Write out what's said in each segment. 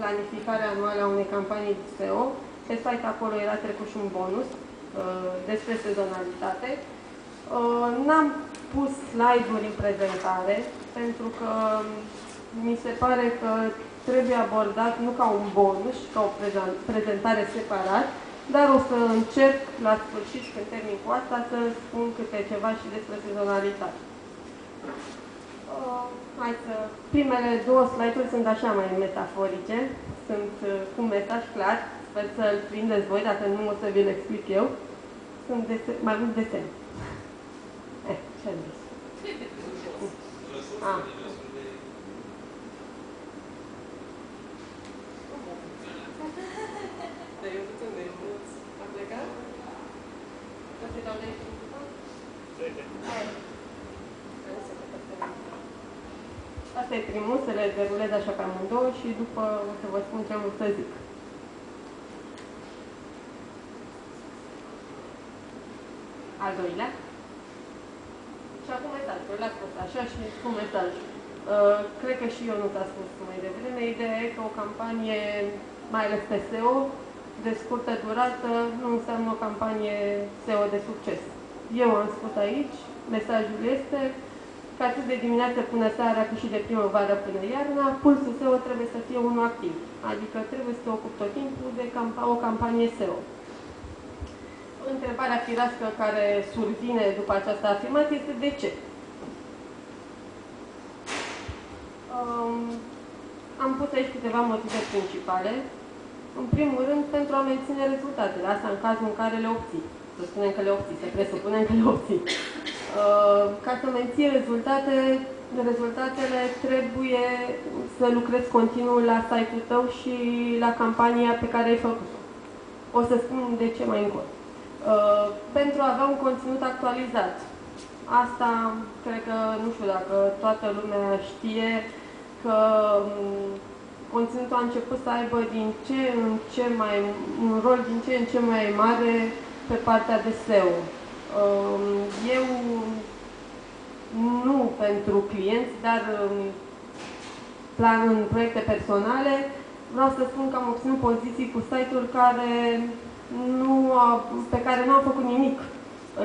planificare anuală a unei campanii de SEO. Pe site acolo era trecut și un bonus uh, despre sezonalitate. Uh, N-am pus slide-uri în prezentare, pentru că mi se pare că trebuie abordat nu ca un bonus, ca o prezentare separat, dar o să încerc la sfârșit, când termin cu asta, să spun câte ceva și despre sezonalitate. Uh, hai să... Primele două slide-uri sunt așa mai metaforice, sunt uh, cu un mesaj clar, sper să-l prindeți voi, dacă nu o să vi-l explic eu. Sunt dese mai mult desen. Eh, ce-am zis? Ah. Asta e primul, să le derulez așa pe amândouă și după o să vă spun ce am să zic. Al doilea. Și acum mesajul, l-a spus așa și spun mesajul. Uh, cred că și eu nu ți-a spus mai devreme. Ideea e că o campanie, mai ales pe SEO, de scurtă durată, nu înseamnă o campanie SEO de succes. Eu am spus aici, mesajul este că atât de dimineață până seara, cât și de primăvară până iarna, pulsul SEO trebuie să fie unul activ. Adică trebuie să te ocupi tot timpul de camp- o campanie SEO. Întrebarea firească care survine după această afirmație este de ce? Um, am pus aici câteva motive principale. În primul rând, pentru a menține rezultatele. Asta în cazul în care le obții. Să spunem că le obții, să presupunem că le obții. Uh, ca să menții rezultate, rezultatele trebuie să lucrezi continuu la site-ul tău și la campania pe care ai făcut-o. O să spun de ce mai încolo. Uh, pentru a avea un conținut actualizat. Asta, cred că, nu știu dacă toată lumea știe, că um, conținutul a început să aibă din ce în ce mai, un rol din ce în ce mai mare pe partea de SEO. Um, eu, nu pentru clienți, dar um, plan în proiecte personale, vreau să spun că am obținut poziții cu site-uri care nu a, pe care nu am făcut nimic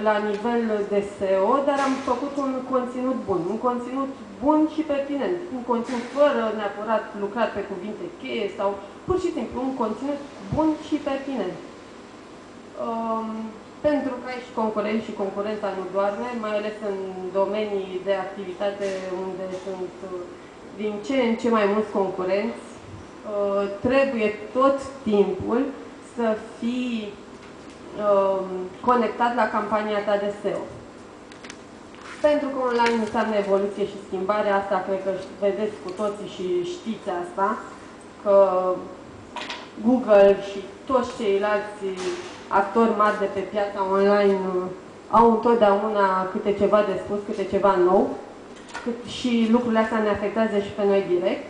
la nivel de SEO, dar am făcut un conținut bun, un conținut bun și pertinent, un conținut fără neapărat lucrat pe cuvinte cheie sau pur și simplu un conținut bun și pertinent. Um, pentru că ai și concurenți și concurența nu doarme, mai ales în domenii de activitate unde sunt uh, din ce în ce mai mulți concurenți, uh, trebuie tot timpul să fii um, conectat la campania ta de SEO. Pentru că online înseamnă evoluție și schimbare, asta cred că vedeți cu toții și știți asta, că Google și toți ceilalți actori mari de pe piața online au întotdeauna câte ceva de spus, câte ceva nou și lucrurile astea ne afectează și pe noi direct.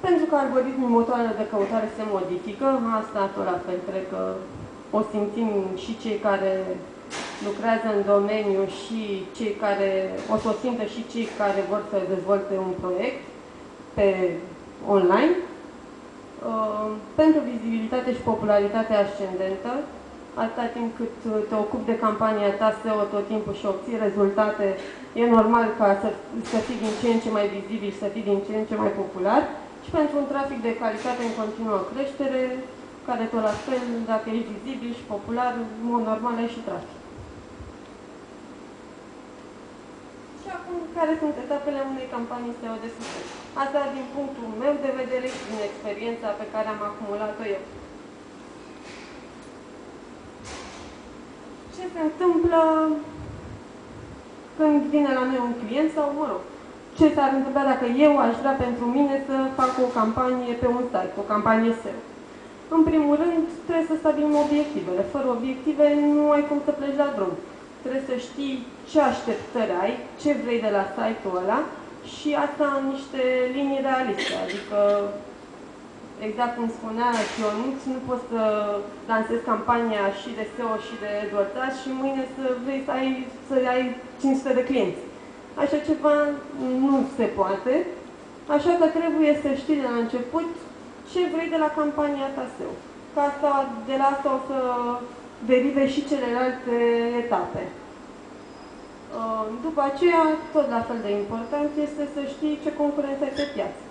Pentru că algoritmii motoarele de căutare se modifică, asta tot la fel, cred că o simțim și cei care lucrează în domeniu și cei care, o să o simtă și cei care vor să dezvolte un proiect pe online. Uh, pentru vizibilitate și popularitate ascendentă, atâta timp cât te ocupi de campania ta SEO tot timpul și obții rezultate, e normal ca să, să fii din ce în ce mai vizibil, să fii din ce în ce mai popular și pentru un trafic de calitate în continuă creștere, care tot la fel, dacă ești vizibil și popular, în mod normal ai și trafic. Și acum, care sunt etapele unei campanii SEO de succes? Asta din punctul meu de vedere și din experiența pe care am acumulat-o eu. Ce se întâmplă când vine la noi un client sau, mă rog, ce s-ar întâmpla dacă eu aș vrea pentru mine să fac o campanie pe un site, o campanie SEO. În primul rând, trebuie să stabilim obiectivele. Fără obiective nu ai cum să pleci la drum. Trebuie să știi ce așteptări ai, ce vrei de la site-ul ăla și asta în niște linii realiste. Adică, exact cum spunea Ionuț, nu poți să lansezi campania și de SEO și de AdWords și mâine să vrei să ai, să ai 500 de clienți. Așa ceva nu se poate Așa că trebuie să știi de la început ce vrei de la campania ta SEO. Ca asta, de la asta o să derive și celelalte etape. Uh, după aceea, tot la fel de important este să știi ce concurență ai pe piață.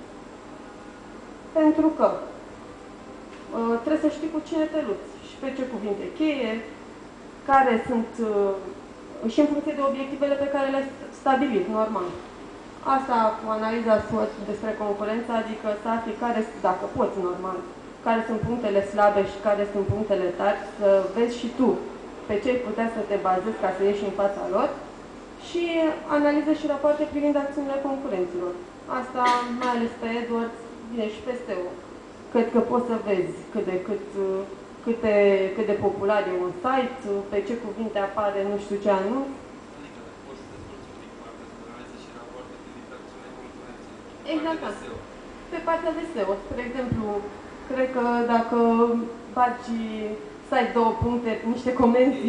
Pentru că uh, trebuie să știi cu cine te lupți și pe ce cuvinte cheie, care sunt uh, și în funcție de obiectivele pe care le-ai stabilit, normal. Asta cu analiza SWOT despre concurență, adică să afli care, dacă poți, normal, care sunt punctele slabe și care sunt punctele tari, să vezi și tu pe ce ai putea să te bazezi ca să ieși în fața lor și analize și rapoarte privind acțiunile concurenților. Asta, mai ales pe AdWords, bine și peste o. Cred că poți să vezi cât de cât, cât de, cât de popular e un site, pe ce cuvinte apare nu știu ce anunț. Exact. Pe partea de SEO. Spre exemplu, cred că dacă faci site două puncte, niște comenzi,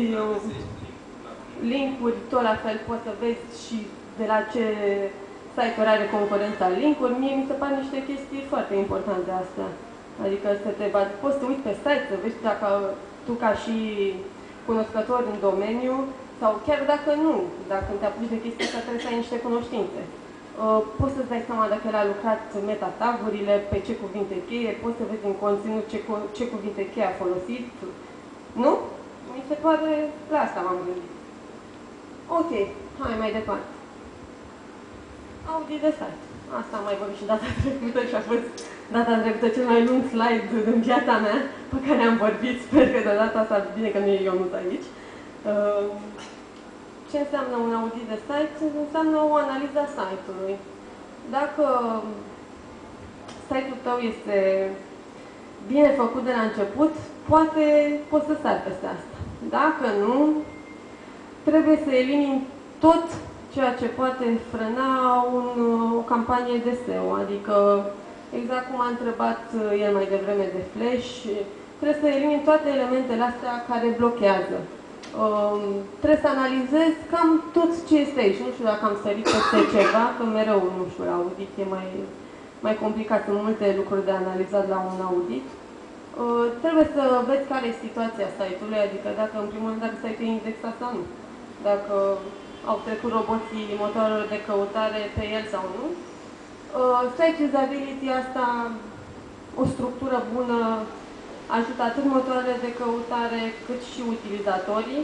linkuri, tot la fel poți să vezi și de la ce site-uri are concurența linkuri. Mie mi se par niște chestii foarte importante astea. Adică să te bazi, poți să uiți pe site, să vezi dacă tu ca și cunoscător în domeniu, sau chiar dacă nu, dacă te apuci de chestia asta, trebuie să ai niște cunoștințe. Uh, poți să-ți dai seama dacă el a lucrat metatagurile, pe ce cuvinte cheie, poți să vezi în conținut ce, ce cuvinte cheie a folosit. Nu? Mi se pare, la asta m-am gândit. Ok, hai mai departe. Audit de site. Asta am mai vorbit și data trecută și a fost data trecută cel mai lung slide din viața mea pe care am vorbit. Sper că de data asta, bine că nu e Ionut aici. Uh, ce înseamnă un audit de site? Înseamnă o analiză a site-ului. Dacă site-ul tău este bine făcut de la început, poate poți să sari peste asta. Dacă nu, trebuie să elimini tot ceea ce poate frâna un, o campanie de SEO, adică exact cum a întrebat el mai devreme de Flash, trebuie să elimini toate elementele astea care blochează. Um, trebuie să analizez cam tot ce este aici. Nu știu dacă am sărit peste ceva, că mereu, nu știu, la audit e mai, mai complicat. Sunt multe lucruri de analizat la un audit. Uh, trebuie să vezi care e situația site-ului, adică dacă, în primul rând, dacă site-ul e indexat sau nu. Dacă au trecut roboții motoarelor de căutare pe el sau nu. Uh, site usability asta, o structură bună ajută atât motoarele de căutare cât și utilizatorii.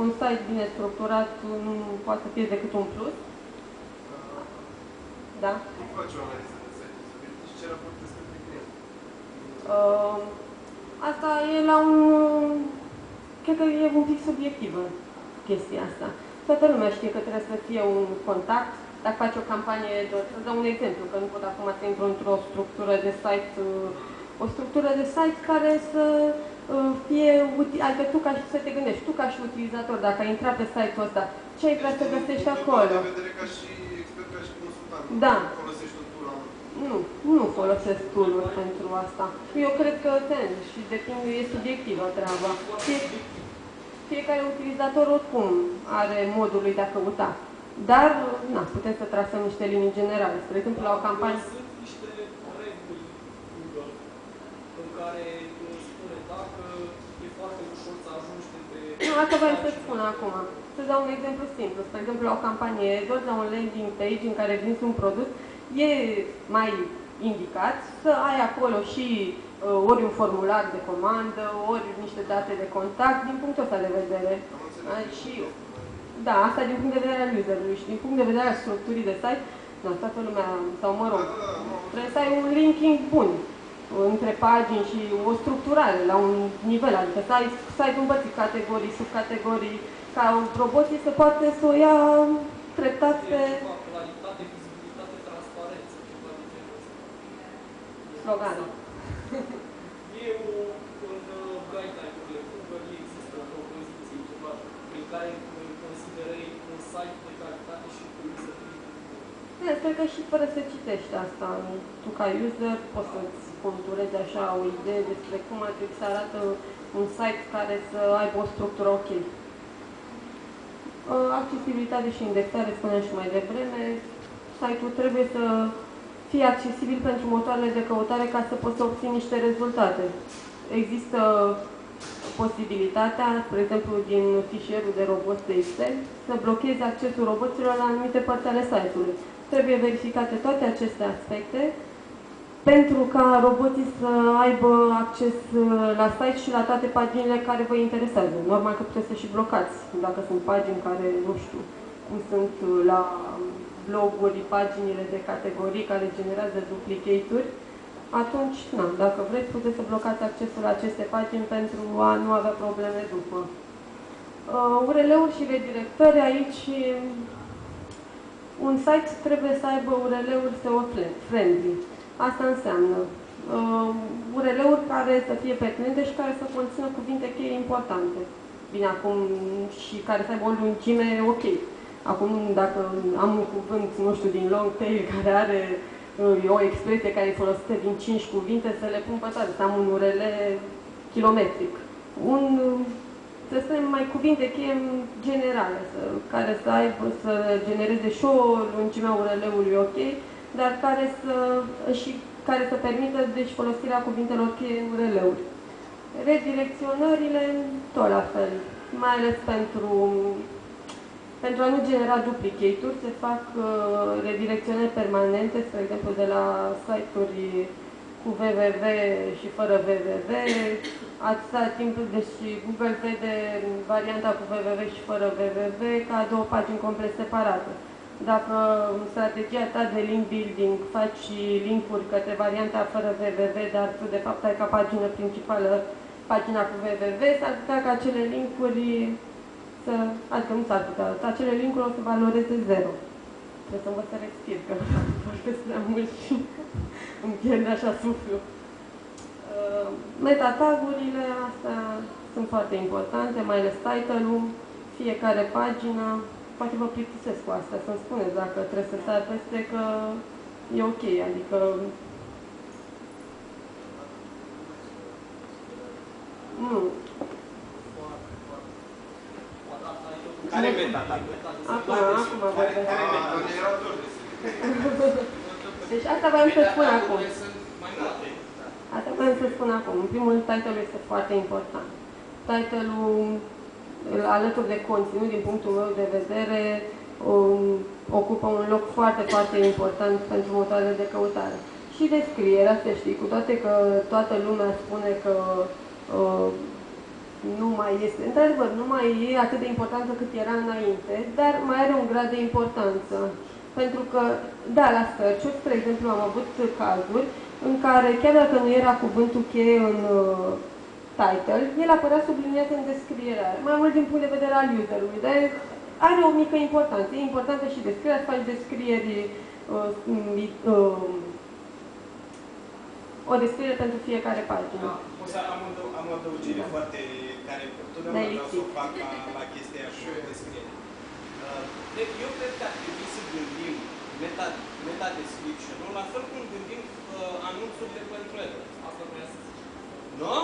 Un site bine structurat nu poate să fie decât un plus. Da? Cum faci o analiză de site și ce raportezi către client? Uh, asta e la un... Cred că e un pic subiectivă chestia asta. Toată lumea știe că trebuie să fie un contact. Dacă faci o campanie, să dau un exemplu, că nu pot acum să intru într-o structură de site uh, o structură de site care să uh, fie, adică tu ca și să te gândești, tu ca și utilizator, dacă ai intrat pe site-ul ăsta, ce ai vrea să găsești acolo? De vedere ca și expert, ca și consultant. Da. Folosești o tool Nu, nu folosesc tool pentru asta. Eu cred că ten și depinde, e subiectivă treaba. Fie, fiecare utilizator oricum are modul lui de a căuta. Dar, na, putem să trasăm niște linii generale. Spre exemplu, la o campanie... Sunt niște reguli Google în care spune dacă e foarte ușor să ajungi de pe... Nu, asta vreau să spun acum. Să dau un exemplu simplu. Spre exemplu, la o campanie doar la un landing page în care vinzi un produs, e mai indicat să ai acolo și uh, ori un formular de comandă, ori niște date de contact, din punctul ăsta de vedere. Uh, și, da, asta din punct de vedere al userului și din punct de vedere al structurii de site, da, toată lumea, sau mă rog, trebuie să ai un linking bun între pagini și o structurare la un nivel, adică să ai site împărțit categorii, subcategorii, ca roboții să poate să o ia treptat pe... Claritate, vizibilitate, transparență, ceva de genul ăsta. Sloganul. E o, în uh, guideline-urile Google există o propoziție, ceva, prin care considerăi un site de calitate și cu usability. Da, cred că și fără să citești asta, tu ca user poți să-ți conturezi așa o idee despre cum ar trebui să arată un site care să aibă o structură ok. Accesibilitate și indexare, spuneam și mai devreme, site-ul trebuie să fie accesibil pentru motoarele de căutare ca să poți să obții niște rezultate. Există posibilitatea, spre exemplu, din fișierul de roboți de Excel, să blocheze accesul roboților la anumite părți ale site-ului. Trebuie verificate toate aceste aspecte pentru ca roboții să aibă acces uh, la site și la toate paginile care vă interesează. Normal că puteți să și blocați, dacă sunt pagini care, nu știu, cum sunt uh, la bloguri, paginile de categorii care generează duplicate-uri, atunci, na, dacă vreți, puteți să blocați accesul la aceste pagini pentru a nu avea probleme după. Uh, URL-uri și redirectări, aici un site trebuie să aibă URL-uri SEO-friendly. Asta înseamnă uh, URL-uri care să fie pertinente și care să conțină cuvinte cheie importante. Bine, acum și care să aibă o lungime ok. Acum, dacă am un cuvânt, nu știu, din long tail care are uh, o expresie care e folosită din 5 cuvinte, să le pun pe toate, să am un URL kilometric. Un, să spunem, mai cuvinte cheie generale, să, care să aibă, să genereze și o lungime a URL-ului ok, dar care să, și care să permită deci, folosirea cuvintelor cheie în URL-uri. Redirecționările, tot la fel, mai ales pentru, pentru a nu genera duplicate-uri, se fac uh, redirecționări permanente, spre exemplu, de la site-uri cu www și fără www, atâta timp, deci Google vede varianta cu www și fără www ca două pagini complet separate. Dacă în strategia ta de link building faci linkuri către varianta fără www, dar tu de fapt ai ca pagină principală pagina cu www, s-ar putea ca acele linkuri să, adică nu s-ar putea, acele linkuri o să valoreze zero. Trebuie să învăț să respir, că vorbesc prea mult și îmi pierde așa suflu. Uh, Metatagurile astea sunt foarte importante, mai ales title-ul, fiecare pagină, poate vă plictisesc cu asta, să-mi spuneți dacă trebuie să sar peste că e ok, adică nu. Care meta ta? Acum, acum vă Care, vorbesc. care meta? Erau toți Deci asta vreau să spun acum. Sunt mai multe. Asta vreau să spun acum. În primul rând, title-ul este foarte important. Title-ul, alături de conținut, din punctul meu de vedere, um, ocupă un loc foarte, foarte important pentru motoarele de căutare. Și descrierea, să știi, cu toate că toată lumea spune că uh, nu mai este, într-adevăr, nu mai e atât de importantă cât era înainte, dar mai are un grad de importanță. Pentru că, da, la search spre exemplu, am avut cazuri în care, chiar dacă nu era cuvântul cheie în uh, title, el apărea subliniat în descriere, mai mult din punct de vedere al userului, dar are o mică importanță. E importantă și descrierea, să faci descrieri, uh, uh, o descriere pentru fiecare pagină. Da, O să am, o, am o adăugire Da. foarte care totdeauna Da, vreau să o lipsit. fac la, la chestia aia cu descriere. Uh, Deci eu cred că ar trebui să gândim meta, meta description-ul la fel cum gândim uh, anunțurile pentru AdWords. Asta vreau să zic. Nu?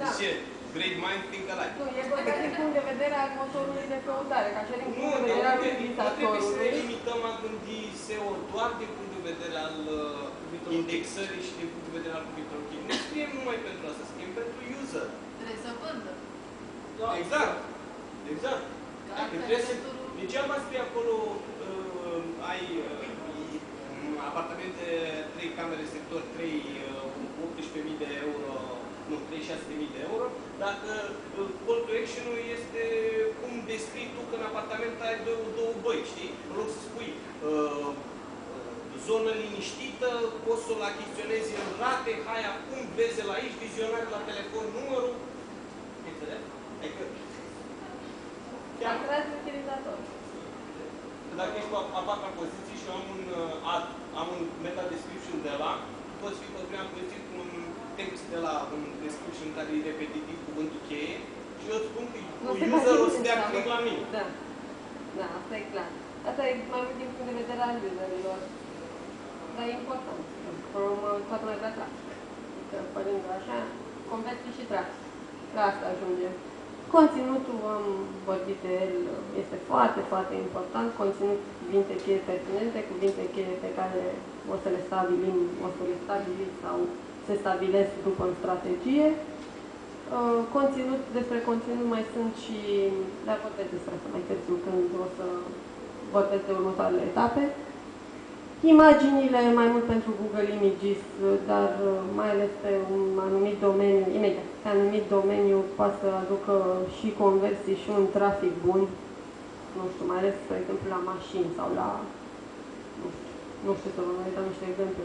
Da. Ce? Great mind think alike. Nu, e vorba din punct de vedere al motorului de căutare, ca și din Nu, punct de nu vedere al trebuie, nu trebuie să ne utilizatorului. limităm a gândi SEO doar din punct de vedere al uh, indexării și din punct de vedere al cuvintelor cheie. Nu scriem numai pentru asta, scriem pentru user. Trebuie să vândă. Da, Exact. Exact. Că Dacă altfel trebuie să... venturul- Degeaba scrie acolo, uh, ai uh, apartamente, 3 camere sector, 3, uh, 18.000 de euro, nu, 36.000 de euro, dacă uh, call to action-ul este cum descrii tu că în apartament ai două, două băi, știi? În loc să spui uh, zonă liniștită, poți să-l achiziționezi în rate, hai acum, vezi la aici, vizionare la telefon, numărul. Înțeleg? Adică chiar Antrează utilizator. dacă ești pe a patra poziție și am un uh, ad, am un meta description de la, poți fi pe prima poziție cu un text de la un description care e repetitiv, cuvântul cheie, și eu îți spun că Nu se user o face să dea nimic, click la mine. Da. Da, asta e clar. Asta e mai mult din punct de vedere al userilor. Dar e important. From, toată lumea vrea trafic. Adică, părând așa, conversi și trafic. La asta ajungem. Conținutul, am vorbit de el, este foarte, foarte important. Conținut, cuvinte cheie pertinente, cuvinte cheie pe care o să le stabilim, o să le stabilim sau se stabilesc după în strategie. Uh, Conținut, despre conținut mai sunt și, dar vorbesc despre asta mai târziu când o să vorbesc de următoarele etape. Imaginile mai mult pentru Google Images, dar uh, mai ales pe un anumit domeniu, imediat, pe anumit domeniu poate să aducă și conversii și un trafic bun, nu știu, mai ales, spre exemplu, la mașini sau la, nu știu, nu știu să vă mai dau niște exemple,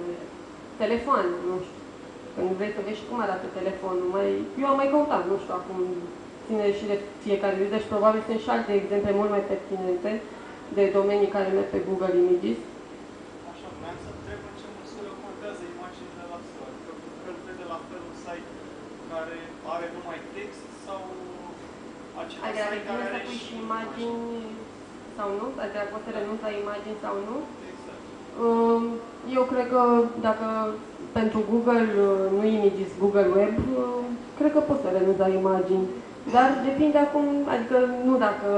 telefoane, nu știu. Când vrei să vezi cum arată telefonul, mai, eu am mai căutat, nu știu, acum ține și de fiecare zi, deci probabil sunt și alte exemple mult mai pertinente de domenii care merg pe Google Images. Așa, vreau să întreb în ce măsură contează imaginile la SEO. Adică Google vede la fel un site care are numai text sau același Adică site care trebuie să are pui și și imagini sau nu? Adică poți să renunți la imagini sau nu? Exact. Um, Eu cred că dacă pentru Google, uh, nu Images, Google Web, uh, cred că poți să renunți la imagini. Dar depinde acum, adică nu dacă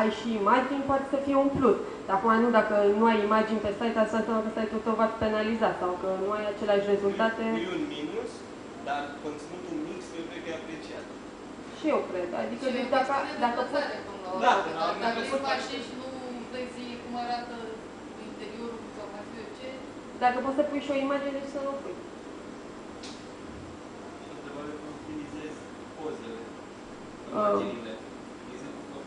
ai și imagini, poate să fie un plus. Dar acum nu dacă nu ai imagini pe site, asta înseamnă că site-ul tău va fi penalizat sau că nu ai aceleași rezultate. Nu e un minus, dar conținutul mix eu cred că e apreciat. Și eu cred. Adică Și deci, dacă, dacă poți, Da, dacă, da, dacă da, ești da. mașini și nu vezi cum arată interiorul sau mai știu eu ce, dacă poți să pui și o imagine, deci să nu o pui. Și întrebare cum utilizezi pozele, Uh. imaginile. De exemplu, pe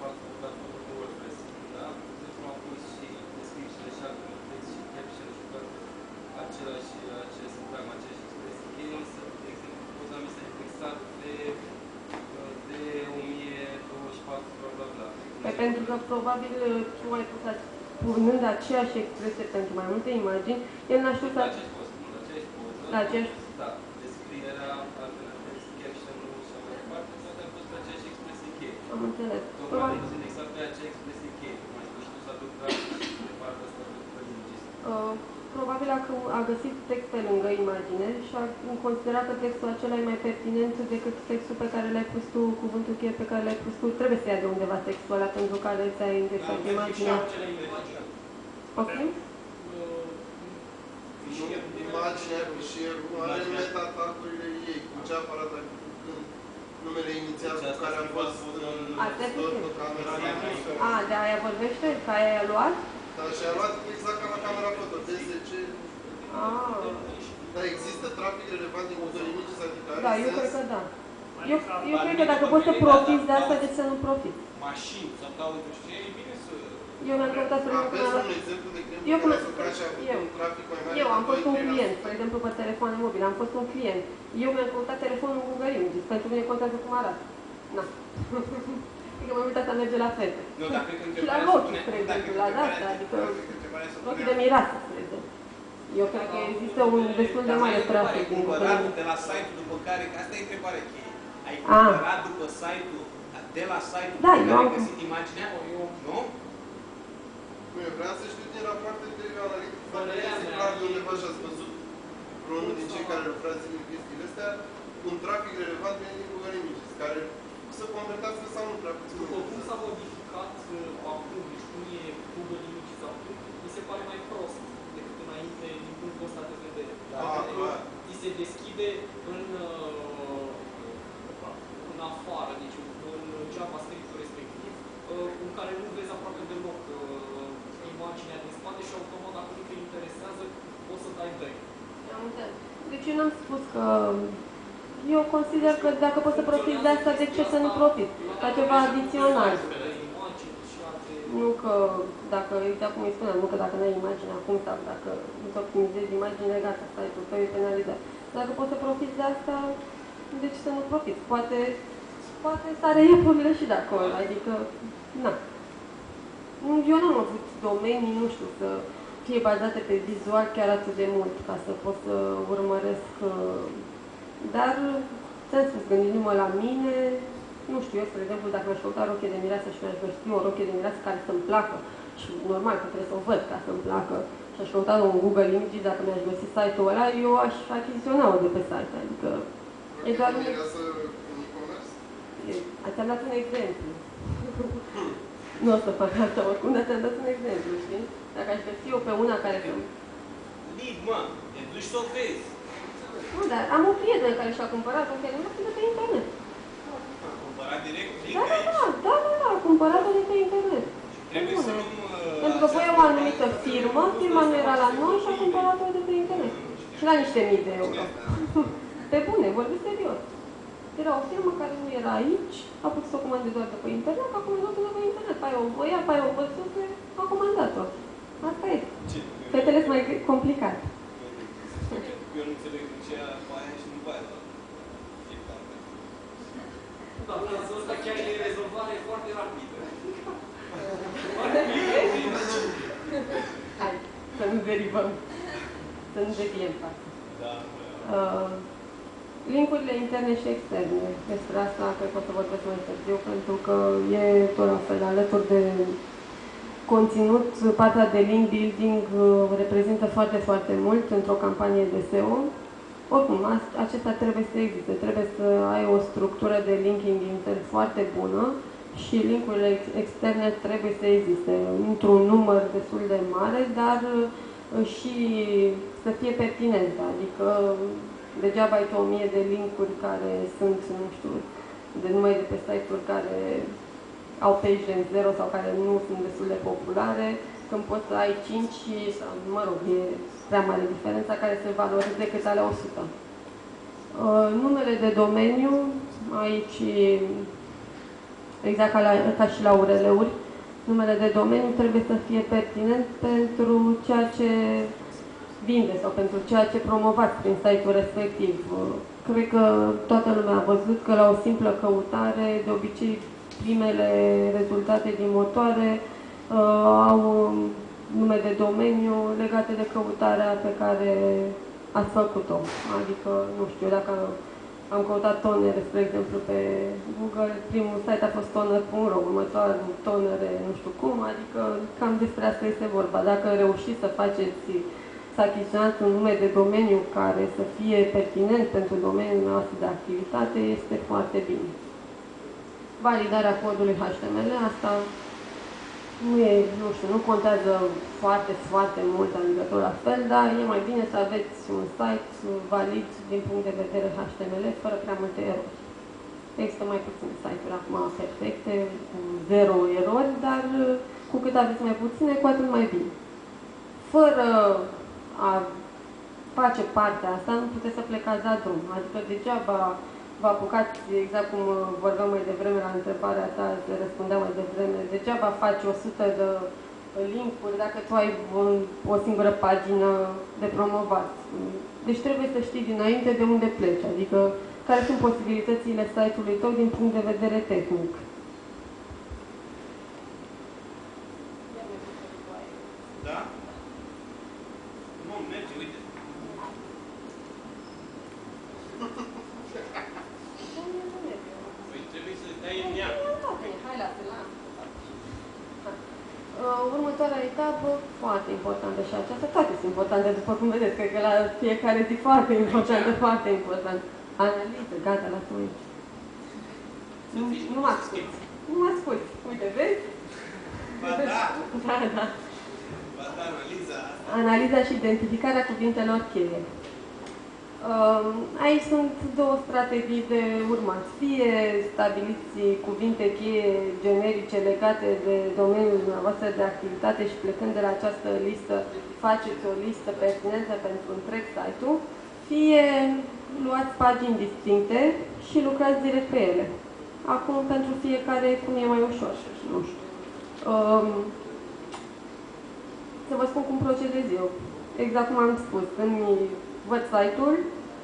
platformă de WordPress, da? De exemplu, am pus și description și altele, text și caption și toate același, acele sintagme, aceleași expresii cheie, însă, de exemplu, poza mi s-a indexat de, de 1024, bla bla bla. Păi pentru că probabil tu ai pus ace- punând aceeași expresie pentru mai multe imagini, el n-a știut să... La aceeași poză, nu la aceeași poză. La aceeași- Da, descrierea, altele text, caption-ul și așa mai departe, toate au fost pe aceeași expresie cheie. Am înțeles. Tocmai Probabil, de indexat pe acea expresie cheie, cum ai spus și tu să aduc grafic și de partea asta de pe images. uh, probabil a, că- a găsit text pe lângă imagine și a considerat că textul acela e mai pertinent decât textul pe care l-ai pus tu, cuvântul cheie pe care l-ai pus tu. Trebuie să ia de undeva textul ăla pentru care ți-ai indexat Da, imaginea. acele imagini. Poftim? Uh, Nu, imaginea, fișierul, are metatagurile ei, cu ce aparat ai făcut când numele inițial Deci cu asta care a se fost poate în în- Asta e store puțin. pe camera Aia foto. nu-i A, de aia vorbește? Că aia i-a luat? Dar și-a luat exact ca la camera foto, DSC. Ah, Dar există trafic relevant din Google Images, adică are da, eu sens? cred că da. Mai Eu, exact. eu cred că dacă poți să profiți de asta, de ce să nu profiți? Mașini sau caută nu știu ce, e bine să... Eu mi-am căutat să nu Aveți un exemplu de client Eu care cunosc- a lucrat și a avut eu. un trafic mai mare Eu am de fost un 2-3%? client, spre exemplu, pe telefoane mobile, am fost un client. Eu mi-am căutat telefonul în Google Images, pentru mine contează cum arată. Na. Adică mai mult asta merge la fel. Nu, dar cred că Și la întrebarea se rochi, pune- spre da, exemplu, cred că la întrebarea- asta, adică cred că întrebarea se Rochii pune- de mireasă, spre exemplu. Eu cred că există un destul de Dar mai mare e întrebare, trafic Ai din Google cumpărat Images. de la site-ul după care, că asta e întrebarea cheie. Ai Ah. cumpărat după site-ul, de la site-ul Da, pe eu care am ai găsit imaginea? Eu, nu? Nu, eu vreau să știu din rapoarte de analitic foarte Părerea este mea clar de e- undeva și ați văzut vreunul din cei care lucrați în chestiile astea, un trafic relevant vine din Google Images, care să convertească sau nu prea puțin. După cum s-a modificat uh, acum, deci cum e Google Images acum, mi se pare mai prost decât înainte din punctul ăsta de vedere. Da, Pentru că clar. ți se deschide în, uh, în afară, deci în JavaScript-ul respectiv, uh, în care nu vezi aproape deloc uh, imaginea din spate și automat dacă nu te interesează, poți să dai back. Am înțeles. Deci eu n-am spus că... Eu consider că dacă poți să profiți de asta, de ce să nu profiți? Ca ceva adițional. Imagini și alte... Nu că dacă, exact cum îi spuneam, nu că dacă nu ai imagine acum sau dacă îți optimizezi imaginea, gata, site-ul tău e penalizat. Dacă poți să profiți de asta, de ce să nu profiți? Poate, poate să are epurile și de acolo, adică, na. Nu- Eu n-am avut domenii, nu știu, să fie bazate pe vizual chiar atât de mult ca să pot să urmăresc. uh, Dar, ți-am spus, gândindu-mă la mine, nu știu, eu, spre exemplu, dacă mi-aș căuta rochie de mireasă și mi-aș găsi o rochie de mireasă care să-mi placă, și normal că trebuie să o văd ca să-mi placă, și aș căuta un Google Images, dacă mi-aș găsi site-ul ăla, eu aș achiziționa-o de pe site, adică E doar un- să în e-commerce? e- ți-am dat un exemplu. nu o să fac asta oricum, dar ți-am dat un exemplu, știi? Dacă aș găsi eu pe una care să lead, mă. Te duci să o vezi. Nu, dar am o prietenă care și-a cumpărat o chemie de pe internet. Am cumpărat direct link Da, da, aici. da, da, da, da, a cumpărat-o de pe internet. Trebuie să Bune. luăm... uh, Pentru că voia o această anumită informație. firmă, firma nu era la noi și a cumpărat-o de pe internet. Și la niște mii de euro. Pe bune, vorbesc serios. Era o firmă care nu era aici, a putut să o comande doar de pe internet, a comandat-o de pe internet. Pe aia o voia, pe aia o văzuse, a comandat-o. Asta e. Ce? Fetele sunt mai complicate. Eu nu înțeleg de ce pe aia și nu pe aia. Fiecare. Dar în cazul ăsta chiar e rezolvare foarte rapidă. Hai, să nu derivăm. Să nu deviem față. Da. Uh, linkurile interne și externe. Despre asta cred că o să vorbesc mai târziu, pentru că e tot la fel, alături de conținut, partea de link building uh, reprezintă foarte, foarte mult într-o campanie de SEO. Oricum, as- acesta trebuie să existe, trebuie să ai o structură de linking intern foarte bună și linkurile ex- externe trebuie să existe într-un număr destul de mare, dar uh, și să fie pertinente, adică degeaba ai tu o mie de linkuri care sunt, nu știu, de numai de pe site-uri care au page rank 0 sau care nu sunt destul de populare, când poți să ai 5 și, sau, mă rog, e prea mare diferența care se valoreze decât ale 100. Uh, numele de domeniu, aici, exact ca, la, ca și la URL-uri, numele de domeniu trebuie să fie pertinent pentru ceea ce vinde sau pentru ceea ce promovați prin site-ul respectiv. Uh, Cred că toată lumea a văzut că la o simplă căutare, de obicei, primele rezultate din motoare uh, au um, nume de domeniu legate de căutarea pe care ați făcut-o. Adică, nu știu, dacă am căutat tonere, spre exemplu, pe Google, primul site a fost toner.ro, următoarul tonere, nu știu cum, adică cam despre asta este vorba. Dacă reușiți să faceți să achiziționați un nume de domeniu care să fie pertinent pentru domeniul nostru de activitate, este foarte bine. Validarea codului HTML, asta nu e, nu știu, nu contează foarte, foarte mult, adică tot la fel, dar e mai bine să aveți un site valid din punct de vedere HTML, fără prea multe erori. Există mai puține site-uri acum perfecte, cu zero erori, dar cu cât aveți mai puține, cu atât mai bine. Fără a face partea asta, nu puteți să plecați la drum. Adică degeaba vă apucați, exact cum vorbeam mai devreme la întrebarea ta, se răspundea mai devreme, degeaba faci 100 de linkuri dacă tu ai un, o singură pagină de promovat. Deci trebuie să știi dinainte de unde pleci, adică care sunt posibilitățile site-ului tău din punct de vedere tehnic. Da? Nu, merge, uite. Păi trebuie să dai în ea. Hai, lasă-la. Uh, Următoarea etapă, foarte importantă și aceasta, toate sunt importante, după cum vedeți, cred că la fiecare zi foarte importantă, foarte important. Analiză, gata, lasă aici. Nu, nu mă asculti. Nu mă asculti. Uite, vezi? Ba da, Da, da. ba da, analiza asta. Analiza și identificarea cuvintelor cheie. Um, Aici sunt două strategii de urmat. Fie stabiliți cuvinte cheie generice legate de domeniul dumneavoastră de activitate și plecând de la această listă faceți o listă pertinentă pentru întreg site-ul, fie luați pagini distincte și lucrați direct pe ele. Acum, pentru fiecare, cum e mai ușor, nu știu. Um, să vă spun cum procedez eu. Exact cum am spus, când mi văd site-ul,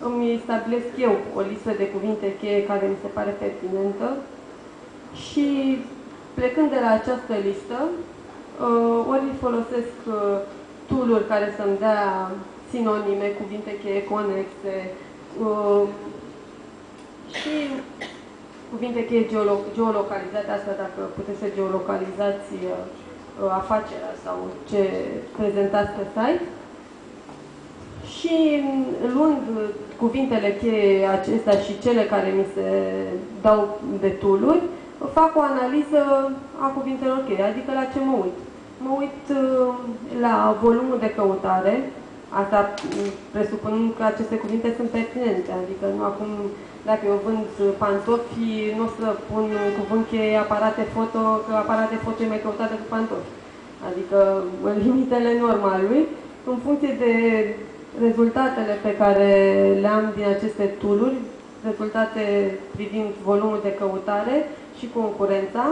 îmi stabilesc eu o listă de cuvinte cheie care mi se pare pertinentă și plecând de la această listă, uh, ori folosesc uh, tool-uri care să-mi dea sinonime, cuvinte cheie conexe uh, și cuvinte cheie geolo- geolocalizate, asta dacă puteți să geolocalizați uh, afacerea sau ce prezentați pe site. Și luând cuvintele cheie acestea și cele care mi se dau de tool fac o analiză a cuvintelor cheie, adică la ce mă uit. Mă uit uh, la volumul de căutare, Asta m, presupunând că aceste cuvinte sunt pertinente, adică nu acum, dacă eu vând pantofi, nu o să pun în cuvânt cheie aparate foto, că aparate foto e mai căutate cu pantofi. Adică în limitele normalului, în funcție de rezultatele pe care le am din aceste tooluri, rezultate privind volumul de căutare și concurența,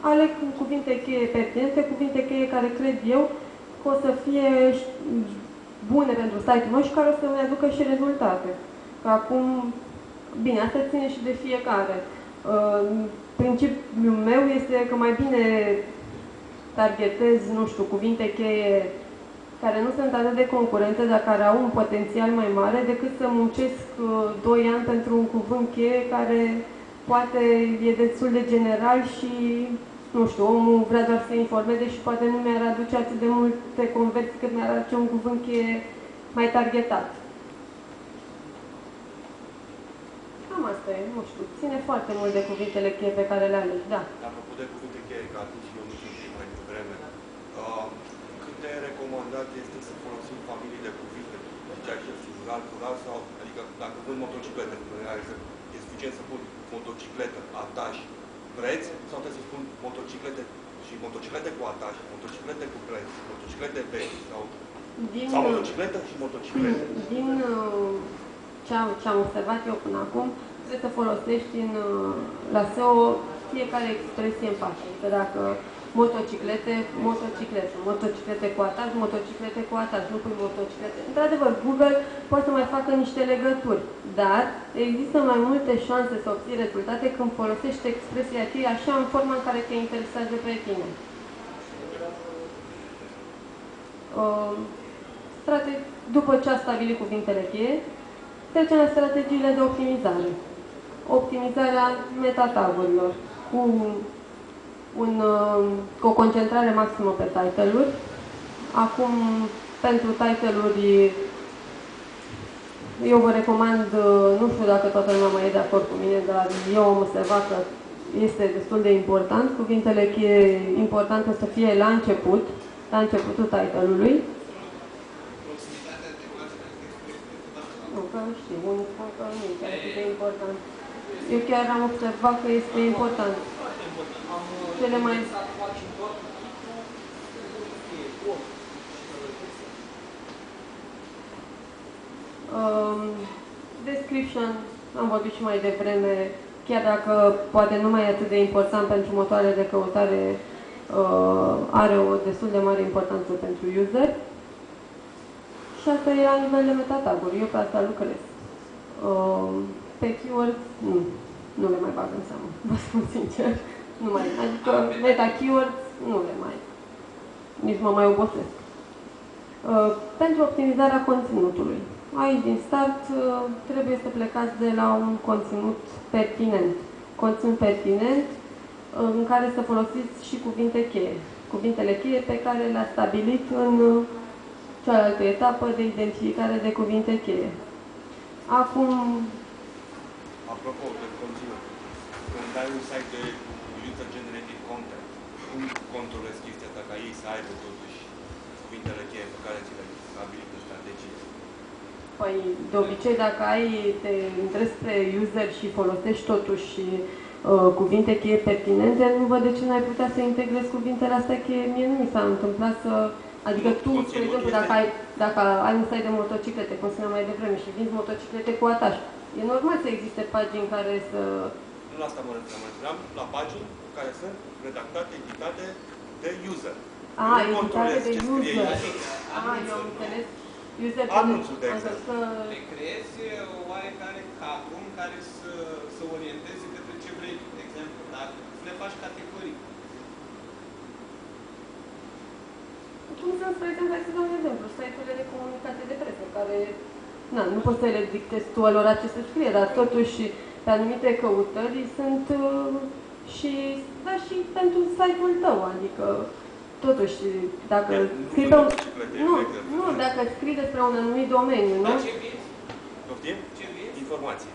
aleg cuvinte cheie pertinente, cuvinte cheie care cred eu că o să fie bune pentru site-ul meu și care o să ne aducă și rezultate. Că acum, bine, asta ține și de fiecare. Uh, Principiul meu este că mai bine targetez, nu știu, cuvinte cheie care nu sunt atât de concurente, dar care au un potențial mai mare, decât să muncesc uh, 2 ani pentru un cuvânt cheie care poate e destul de general și, nu știu, omul vrea doar să se informeze și poate nu mi-ar aduce atât de multe conversii cât mi-ar aduce un cuvânt cheie mai targetat. Cam asta e, nu știu, ține foarte mult de cuvintele cheie pe care le aleg, da. Apropo de cuvinte cheie, ca atât și eu nu știu și mai devreme, uh, cât de recomandat este să folosim familii de cuvinte? Zicea și singular, plural sau, adică dacă pun motociclete, adică e suficient să pun motocicletă, ataș, preț, sau trebuie să spun motociclete și motociclete cu ataș, motociclete cu preț, motociclete vechi, sau, Din, sau motocicletă și motociclete. din uh, ce am, ce am observat eu până acum, trebuie să folosești în, uh, la SEO fiecare expresie în parte. Adică dacă motociclete, motociclete, motociclete cu ataș, motociclete cu ataș, nu pui motociclete. Într-adevăr, Google poate să mai facă niște legături, dar există mai multe șanse să obții rezultate când folosești expresia aceea așa în forma în care te interesează pe tine. Uh, strate- după ce a stabilit cuvintele cheie, trecem la strategiile de optimizare. Optimizarea metatagurilor cu, un, uh, cu o concentrare maximă pe title-uri. Acum, pentru title-uri, eu vă recomand, uh, nu știu dacă toată lumea mai e de acord cu mine, dar eu am observat că este destul de important. Cuvintele cheie importante să fie la început, la începutul title-ului. Proximitatea de cunoașterea textului este foarte Nu, că știu, unii spun că nu e chiar atât de important. Eu chiar am observat că este important. Foarte important. Am uh, Cele mai- să facem doar titlul, cuvântul cheie, ori, și să le găsim. Um, description, am vorbit și mai devreme, chiar dacă poate nu mai e atât de important pentru motoarele de căutare, uh, are o destul de mare importanță pentru user. Și asta e la nivel de metataguri, eu pe asta lucrez. Um, pe keywords, nu, nu le mai bag în seamă, vă spun sincer. Nu mai, adică meta keywords, nu le mai, nici mă mai obosesc. Uh, pentru optimizarea conținutului. Aici, din start, uh, trebuie să plecați de la un conținut pertinent. Conținut pertinent uh, în care să folosiți și cuvinte cheie. Cuvintele cheie pe care le-a stabilit în uh, cealaltă etapă de identificare de cuvinte cheie. Acum, Apropo de conținut, când ai un site de user-generated content, cum controlezi chestia asta ca ei să aibă totuși cuvintele cheie pe care ți le-ai stabilit în strategie? Păi, de obicei, dacă ai, te îndrezi spre user și folosești totuși uh, cuvinte cheie pertinente, nu văd de ce n-ai putea să integrezi cuvintele astea cheie. Mie nu mi s-a întâmplat să... Adică tu, spre Conținutul exemplu, este- dacă ai, dacă ai un site de motociclete, cum spuneam mai devreme, și vinzi motociclete cu ataș, e normal să existe pagini care să... Nu la asta mă referam, mă referam la pagini care sunt redactate, editate de user. A, Eu nu editate controlez de ce scrie user. user. A, eu am înțeles. User Anunțul, de am exemplu. să... Le creezi oarecare cadru în care să, să orienteze către ce vrei. tu. De exemplu, dacă le faci categorii. Cum sunt, spre exemplu, hai să dau un exemplu, site-urile de comunicație de presă, care, na, nu poți să le dictezi tu alora ce să scrie, dar totuși pe anumite căutări sunt uh, și, da, și pentru site-ul tău, adică totuși, dacă Nu scrii sunt pe un... motociclete, Nu, exact. nu, dacă scrii despre un anumit domeniu, nu? Dar ce vinzi? Poftim? Ce vinzi? Informație.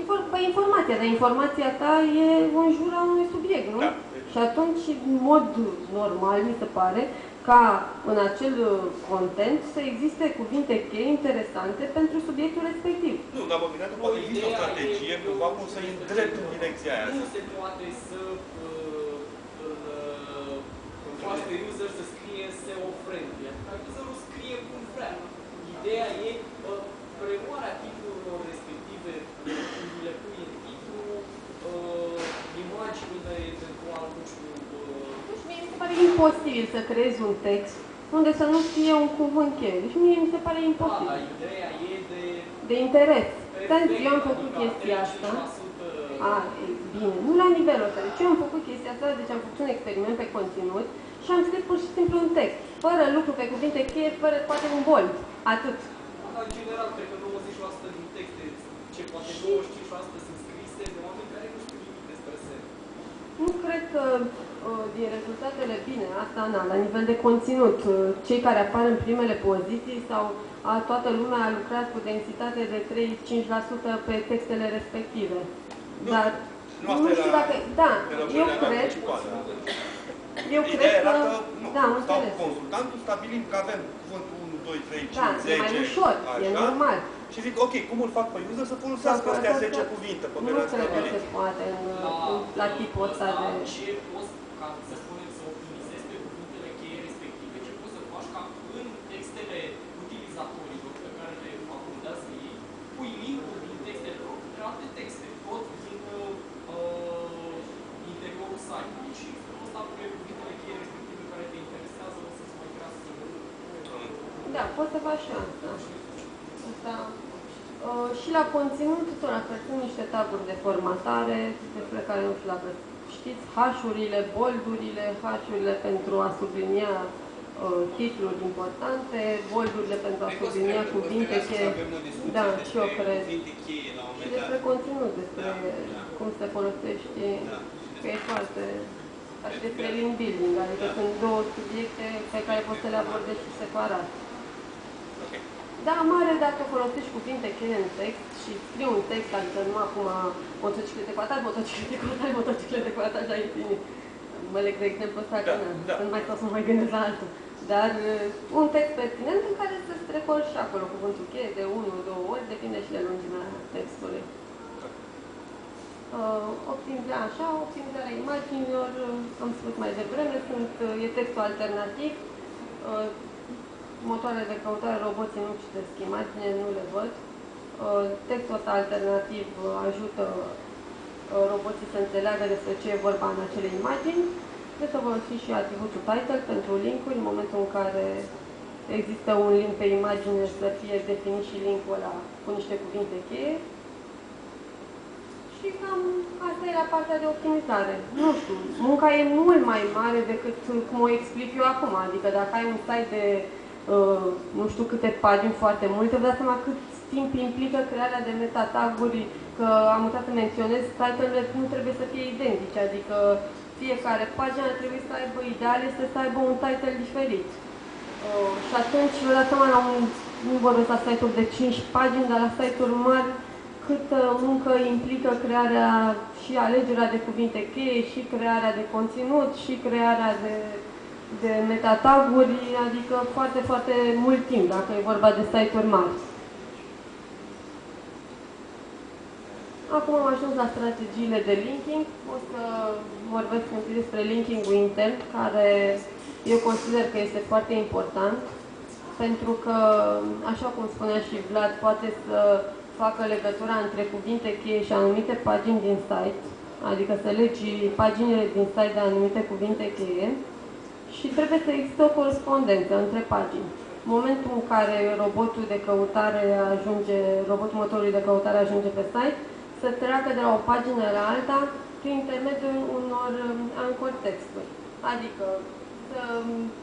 Infor, păi informația, dar informația ta e în jura unui subiect, nu? Da. Și atunci, în mod normal, mi se pare, ca în acel uh, content să existe cuvinte cheie interesante pentru subiectul respectiv. Nu, dar mă gândeam că poate există o strategie cumva cum să îndrept în direcția aia. Nu se poate să uh, uh, faci pe user să scrie SEO friendly. Adică userul scrie cum vrea. Ideea e uh, preluarea titlurilor respective, când le pui în titlu, uh, imaginile eventual, nu știu, uh, Deci mie mi se pare imposibil să creezi un text unde să nu fie un cuvânt cheie. Deci mie mi se pare da, imposibil. dar ideea e de De interes. Sens, eu am perfect, făcut adică chestia asta. 35% A, e, bine, nu la nivelul ăsta. Deci eu am făcut chestia asta, deci am făcut un experiment pe conținut și am scris pur și simplu un text. Fără lucru pe cuvinte cheie, fără poate un bold. Atât. Dar, în general, cred că 90% din texte, ce poate 95% sunt scrise de oameni care nu știu nimic despre SEO. Nu cred că uh, din rezultatele bine, asta na, la nivel de conținut, uh, cei care apar în primele poziții sau a, toată lumea a lucrat cu densitate de 3-5% pe textele respective. Nu, Dar nu, asta nu știu era dacă, da, elaborarea eu mea cred, principală. eu Ideea cred era că, că, nu, da, am stau înțeles. cu consultantul, stabilim că avem cuvântul 1, 2, 3, 5, Da, 10, e mai ușor, e așa, normal. și zic, ok, cum îl fac pe user să folosească Sau că astea asta- 10 cuvinte pe Nu care le-am cred că stabilit. se poate în, în, la tipul ăsta da, de... Ce poți, ca să spunem, să optimizezi pe cuvintele cheie respective, ce poți să faci ca în textele utilizatorilor pe care le abordează ei, pui link-uri din textele lor către alte texte, tot din uh, interiorul site-ului și în felul ăsta pe cuvintele cheie respective care te interesează o să-ți mai crească Da, poți să faci și asta. asta. Uh, și la conținut, tot la fel, sunt niște taburi de formatare, despre care nu știu dacă știți, hașurile, boldurile, hașurile pentru a sublinia uh, titluri importante, boldurile pentru a Cred că o să sublinia trebuie- o să cuvinte trebuiască cheie. să avem o discuție Da, despre și eu cred. cuvinte cheie la un Și moment despre dat. conținut, despre Da, da. cum se folosește, Da. că e foarte... Ca și despre link building, adică Da. sunt două subiecte pe care poți să le abordezi și separat. Ok. Da, mare dacă folosești cuvinte cheie în text și scrii un text, adică nu acum motociclete cu atat, motociclete cu atat, motociclete cu atat la infinit. Mă leg de exemplu ăsta, că Da, na, da. sunt mai stau să mă mai gândesc la altul. Dar uh, un text pertinent în care să strecori și acolo cuvântul cheie de 1-2 ori, depinde și de lungimea textului. Uh, optimizarea așa, optimizarea imaginilor, uh, am spus mai devreme, sunt, uh, e textul alternativ, uh, motoarele de căutare, roboții nu citesc imagine, nu le văd. Uh, Textul ăsta alternativ uh, ajută uh, roboții să înțeleagă despre ce e vorba în acele imagini. Trebuie să folosim și atributul title pentru linkuri, în momentul în care există un link pe imagine să fie definit și linkul ăla cu niște cuvinte cheie. Și cam asta era partea de optimizare. Nu știu, munca e mult mai mare decât cum o explic eu acum. Adică dacă ai un site de uh, nu știu câte pagini foarte multe, vă dați seama cât timp implică crearea de metataguri, că am uitat să menționez, titlele nu trebuie să fie identice, adică fiecare pagină trebuie să aibă ideal este să aibă un title diferit. Uh, și atunci vă dați seama la un, nu vorbesc la site-uri de 5 pagini, dar la site-uri mari, câtă muncă implică crearea și alegerea de cuvinte cheie, și crearea de conținut, și crearea de, de metataguri, adică foarte, foarte mult timp, dacă e vorba de site-uri mari. Acum am ajuns la strategiile de linking. O să vorbesc un pic despre linking-ul intern, care eu consider că este foarte important, pentru că, așa cum spunea și Vlad, poate să facă legătura între cuvinte cheie și anumite pagini din site, adică să legi paginile din site de anumite cuvinte cheie și trebuie să existe o corespondență între pagini. În momentul în care robotul de căutare ajunge, robotul motorului de căutare ajunge pe site, să treacă de la o pagină la alta prin intermediul unor um, anchor texturi. Adică să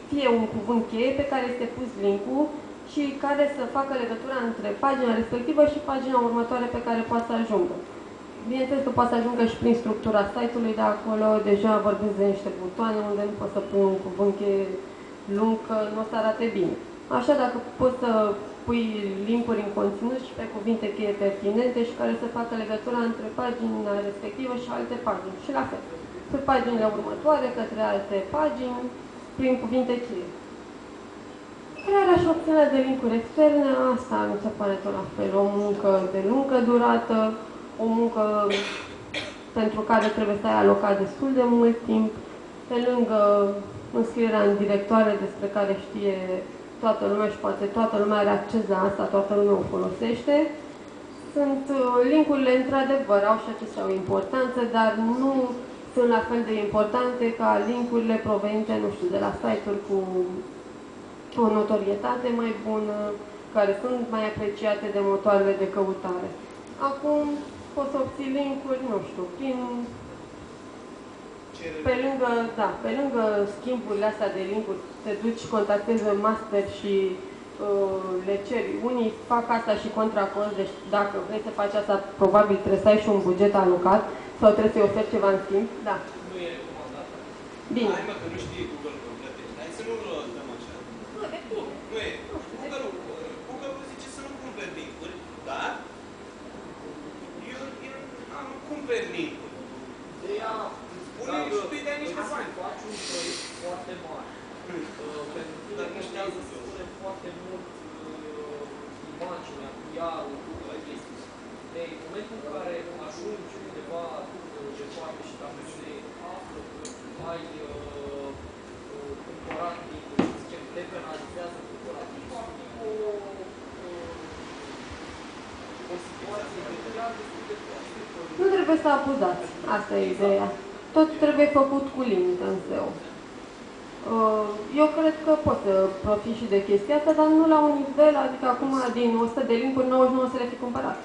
fie un cuvânt cheie pe care este pus linkul și care să facă legătura între pagina respectivă și pagina următoare pe care poate să ajungă. Bineînțeles că poate să ajungă și prin structura site-ului, de acolo deja vorbesc de niște butoane unde nu poți să pui un cuvânt cheie lung, că nu o să arate bine. Așa, dacă poți să pui linkuri în conținut și pe cuvinte cheie pertinente și care să facă legătura între pagina respectivă și alte pagini. Și la fel, pe paginile următoare, către alte pagini, prin cuvinte cheie. Crearea și obținerea de linkuri externe, asta mi se pare tot la fel. O muncă de lungă durată, o muncă pentru care trebuie să ai alocat destul de mult timp, pe lângă înscrierea în directoare despre care știe toată lumea și poate toată lumea are acces la asta, toată lumea o folosește. Sunt uh, linkurile, într-adevăr, au și acestea o importanță, dar nu sunt la fel de importante ca linkurile provenite, nu știu, de la site-uri cu o notorietate mai bună, care sunt mai apreciate de motoarele de căutare. Acum poți să obții linkuri, nu știu, prin pe lângă, da, pe lângă schimburile astea de linkuri, te duci, contactezi un master și uh, le ceri. Unii fac asta și contra cost, deci dacă vrei să faci asta, probabil trebuie să ai și un buget alocat sau trebuie să-i oferi ceva în schimb. Da. Nu e recomandat. Bine. Hai mă, că nu știi Google că plătești. Hai să nu dăm așa. Nu, de bine. Nu e. Google, Google zice să nu cumperi linkuri, dar eu, eu am cumperi linkuri. Ideea, Spune și tu îi dai niște dacă bani. faci un proiect foarte mare, uh, pentru tine Dar nu știam contează să să spune foarte mult uh, imaginea, PR-ul, uh, chestii. Ei, în momentul în care ajungi undeva uh, departe și dacă se află că ai uh, uh, cumpărat linkuri, să zicem, depenalizează cumpărat linkuri, e o, uh, o situație de chiar destul de proastă. Nu trebuie să abuzați, asta e ideea. Tot trebuie făcut cu limită în SEO. Uh, Eu cred că poți să profiți și de chestia asta, dar nu la un nivel, adică acum din 100 de linkuri, 99 să le fi cumpărat.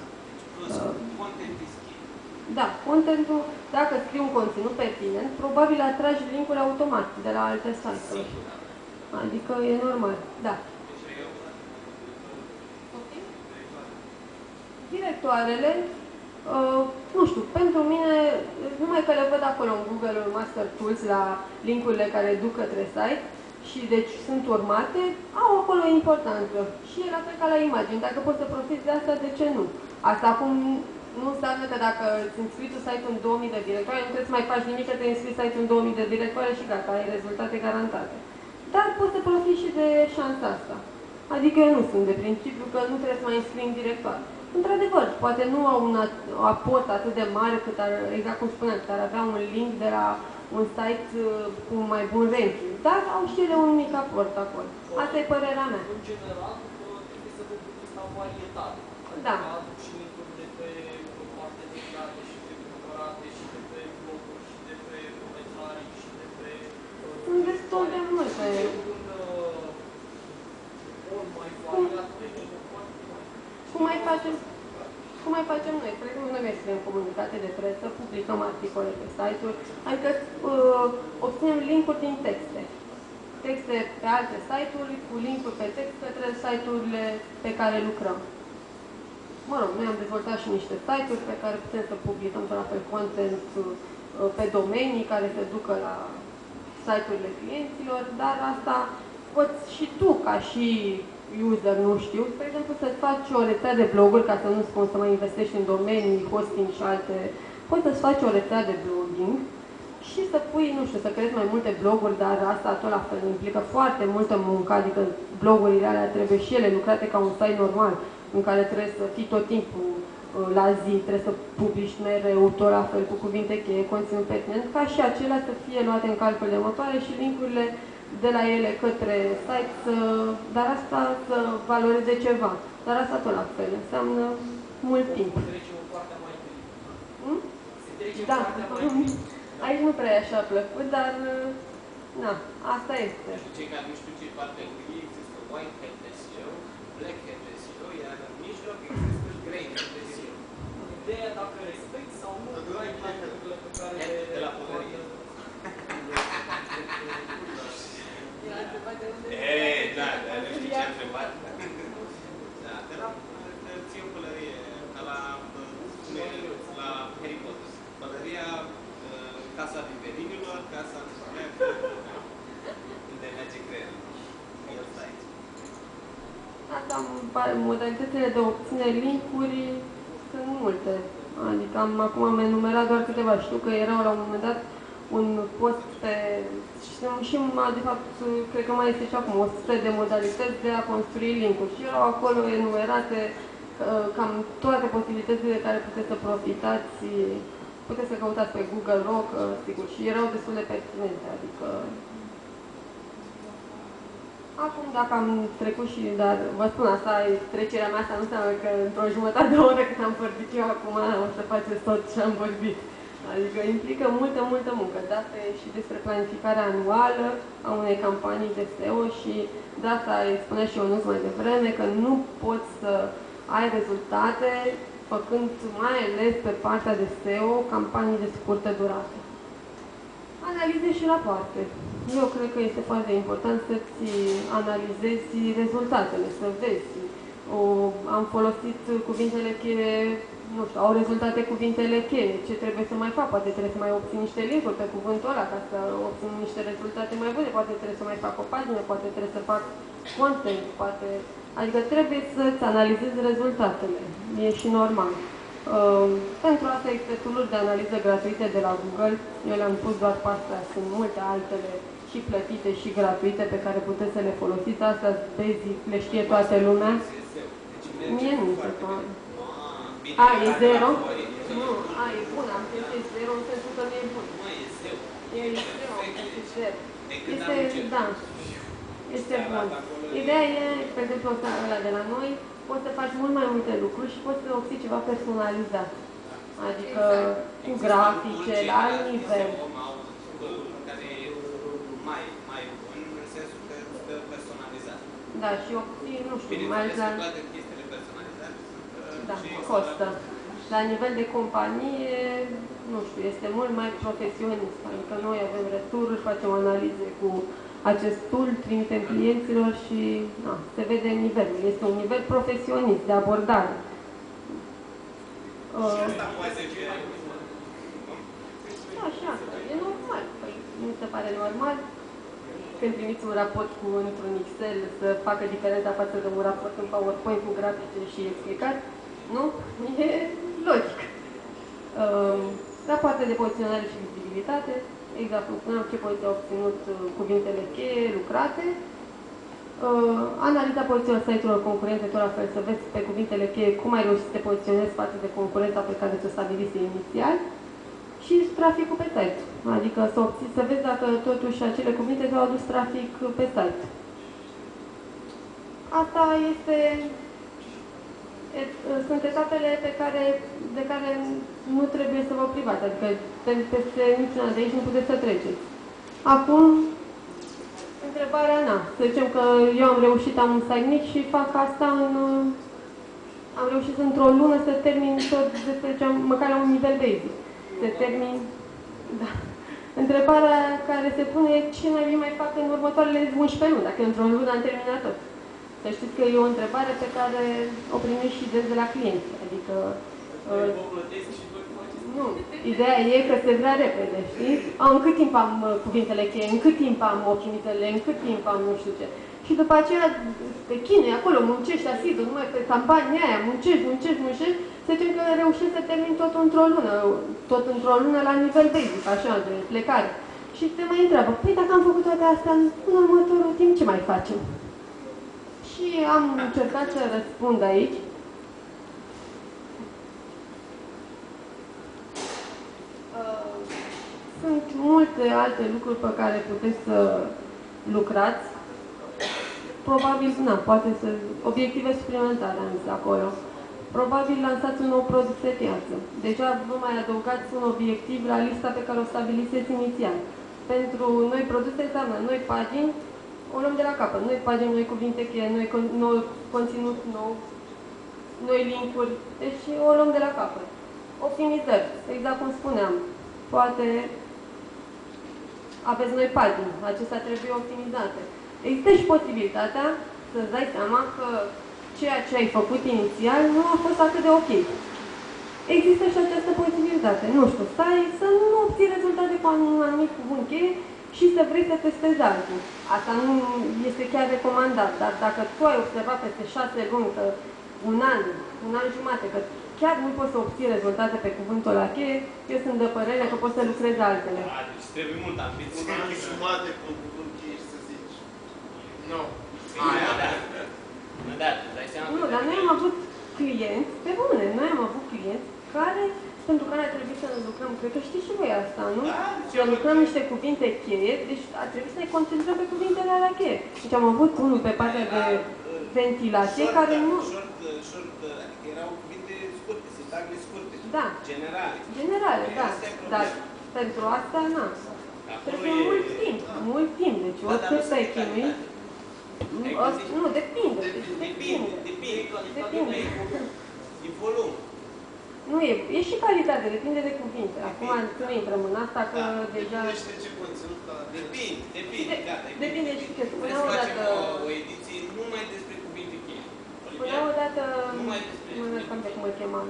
Plus, Uh. content is key. Da, contentul, dacă scrii un conținut pertinent, probabil atragi linkuri automat de la alte site-uri. Adică e normal, da. Deci eu, Poftim? Directoarele, uh, nu știu, pentru mine, numai că le văd acolo în Google Master Tools la linkurile care duc către site și deci sunt urmate, au acolo importanță. Și e la fel ca la imagini. Dacă poți să profiți de asta, de ce nu? Asta acum nu înseamnă că dacă îți înscrii tu site-ul în 2000 de directoare, nu trebuie să mai faci nimic, că te înscrii site-ul în 2000 de directoare și gata, ai rezultate garantate. Dar poți să profiți și de șansa asta. Adică eu nu sunt de principiu că nu trebuie să mai înscrii în directoare. Într-adevăr, poate nu au un a- aport atât de mare cât ar, exact cum spuneam, că ar avea un link de la un site uh, cu mai bun ranking, dar au și ele un mic aport acolo. Asta e părerea mea. În general, uh, trebuie să vă gândiți la varietate. Adică Da. aduc și linkuri de pe parte de date și de cumpărate și de pe bloguri și de pe comentarii și de pe... uh, Sunt destul de multe. Un uh, un mai variat de foarte mai Cum mai facem? Cum mai facem noi? Spre exemplu, noi mai scriem comunicate de presă, publicăm articole pe site-uri, adică uh, obținem linkuri din texte. Texte pe alte site-uri, cu linkuri pe text către site-urile pe care lucrăm. Mă rog, noi am dezvoltat și niște site-uri pe care putem să publicăm tot la fel content uh, pe domenii care se ducă la site-urile clienților, dar asta poți și tu, ca și user, nu știu, spre exemplu, să-ți faci o rețea de bloguri, ca să nu spun să mai investești în domenii, hosting și alte, poți să-ți faci o rețea de blogging și să pui, nu știu, să creezi mai multe bloguri, dar asta tot la fel implică foarte multă muncă, adică blogurile alea trebuie și ele lucrate ca un site normal, în care trebuie să fii tot timpul uh, la zi, trebuie să publici mereu, tot la fel, cu cuvinte cheie, conținut pertinent, ca și acelea să fie luate în calcul de motoare și linkurile de la ele către site, să, dar asta să valoreze ceva. Dar asta tot la fel, înseamnă mult timp. Se trece în partea mai întâi. Hmm? Se trece în Da, partea mai întâi. aici nu prea e așa plăcut, dar na, asta este. Pentru cei care nu știu ce parte întâi, există white hat SEO, black hat SEO, iar în mijloc există grey hat SEO. Ideea dacă respecti sau nu guideline-urile pe care Hat le de la pălărie. E, da, dar nu știu ce a întrebat. Da, de la, de ție o pălărie, ca la, cum e, la Harry Potter. Pălăria, uh, casa viverinilor, casa nu știu care, unde merge creierul. El stă aici. Asta, pa- modalitățile de a obține linkuri sunt multe. Adică am, acum am enumerat doar câteva. Știu că erau la un moment dat un post pe... Și de fapt, cred că mai este și acum 100 de modalități de a construi link-uri și erau acolo enumerate uh, cam toate posibilitățile de care puteți să profitați puteți să căutați pe Google Rock, uh, sigur, și erau destul de pertinente, adică Acum, dacă am trecut și, dar vă spun, asta e trecerea mea, asta nu înseamnă că într-o jumătate de oră când am vorbit eu acum o să faceți tot ce am vorbit. Adică implică multă, multă muncă. De asta e și despre planificarea anuală a unei campanii de SEO și de asta îi spunea și Ionuț mai devreme că nu poți să ai rezultate făcând mai ales pe partea de SEO campanii de scurtă durată. Analize și rapoarte. Eu cred că este foarte important să-ți analizezi rezultatele, să vezi. O, am folosit cuvintele cheie, nu știu, au rezultate cuvintele cheie, ce trebuie să mai fac, poate trebuie să mai obțin niște linkuri pe cuvântul ăla ca să obțin niște rezultate mai bune, poate trebuie să mai fac o pagină, poate trebuie să fac content, poate... Adică trebuie să-ți analizezi rezultatele, e și normal. Uh, pentru asta există tool de analiză gratuite de la Google. Eu le-am pus doar pe astea, sunt multe altele și plătite și gratuite pe care puteți să le folosiți. Asta basic, le știe toată lumea. Mie nu se pare. A, e zero? Nu, a, e bun, am zis e zero în sensul că nu e bun. E zero, e zero. Este, da, este bun. Ideea e, pe exemplu, ăla de la noi, poți să faci mult mai multe lucruri și poți să obții ceva personalizat. Adică cu grafice, la alt nivel. Mai, mai bun, în sensul că stă personalizat. Da, și obții, nu știu, mai ales la... toate chestiile personalizate uh, Da, costă. La nivel de companie, nu știu, este mult mai profesionist. Adică noi avem retururi, facem analize cu acest tool, trimitem clienților și na, se vede nivelul. Este un nivel profesionist de abordare. Uh, da, și asta. E normal. Păi, nu se pare normal când trimiți un raport cu într-un Excel să facă diferența față de un raport în PowerPoint cu grafice și explicat? Nu? E logic. Uh, rapoarte de poziționare și vizibilitate, exact cum spuneam, ce poziție au obținut uh, cuvintele cheie lucrate, uh, analiza pozițiilor site-urilor concurente, tot la fel, să vezi pe cuvintele cheie cum ai reușit să te poziționezi față de concurența pe care ți-o stabilise inițial și traficul pe site. Adică să, obții, să vezi dacă totuși acele cuvinte ți-au adus trafic pe site. Asta este sunt etapele pe care, de care nu trebuie să vă privați, adică peste niciuna de aici nu puteți să treceți. Acum, întrebarea, na, să zicem că eu am reușit, am un site mic și fac asta în... Am reușit într-o lună să termin tot, să zicem, măcar la un nivel basic. Să termin... Da. Întrebarea care se pune e ce mai mai fac în următoarele 11 luni, dacă într-o lună am terminat tot. Să știți că e o întrebare pe care o primești și de la clienți. Adică... Uh, nu, ideea e că se vrea repede, știi? Am, în cât timp am uh, cuvintele cheie, în cât timp am opțiunile, în cât timp am nu știu ce. Și după aceea te chinui acolo, muncești asidul, numai pe campania aia, muncești, muncești, muncești, să zicem că reușești să termini tot într-o lună, tot într-o lună la nivel basic, așa, de plecare. Și te mai întreabă, păi dacă am făcut toate astea, în următorul timp ce mai facem? Și am încercat să răspund aici. Uh, sunt multe alte lucruri pe care puteți să lucrați. Probabil, na, poate să... Obiective suplimentare am zis acolo. Probabil lansați un nou produs pe piață. Deja vă mai adăugați un obiectiv la lista pe care o stabiliseți inițial. Pentru noi produse înseamnă noi pagini, o luăm de la capăt. Noi pagini, noi cuvinte cheie, noi, noi conținut nou, noi linkuri. Deci o luăm de la capăt. Optimizări, exact cum spuneam. Poate aveți noi pagini, acestea trebuie optimizate. Există și posibilitatea să-ți dai seama că ceea ce ai făcut inițial nu a fost atât de ok. Există și această posibilitate. Nu știu, stai să nu obții rezultate cu un anumit cuvânt cheie și să vrei să testezi altul. Asta nu este chiar recomandat, dar dacă tu ai observat peste șase luni, că un an, un an jumate, că chiar nu poți să obții rezultate pe cuvântul la cheie, eu sunt de părere că poți să lucrezi altele. Da, deci trebuie mult ambiție. Un an jumate cu un cuvânt cheie și să zici. Nu. Aia, da. Da, îți dai seama Nu, că dar noi am avut clienți, pe bune, noi am avut clienți care, pentru care a trebuit să ne lucrăm, cred că știți și voi asta, nu? Da, Să lucrăm niște cuvinte cheie, deci a trebuit să ne concentrăm pe cuvintele alea cheie. Deci am avut unul pe partea de ventilație Short, care nu... Short, short, adică erau cuvinte scurte, sintagme scurte. Da. Generale. Generale, da. Asta e problema. Dar pentru asta, na. Acolo Trebuie e- mult timp, mult timp. Deci Da, dar oricât nu te-ai sunt chinuit, calitate. nu, Ai o- gândit? nu, depinde. Deci Depinde, depinde. depinde. Depinde. E volum. Nu, e, e și calitate, depinde de cuvinte. Acum să nu intrăm în asta, că Da, deja... Depinde și de ce conținut la Depinde, depinde, De- gata. depinde și că Vrei spunea să facem odată- o, o ediție numai despre cuvinte cheie. Spunea odată, Numai despre nu mai știu cum îl chemam.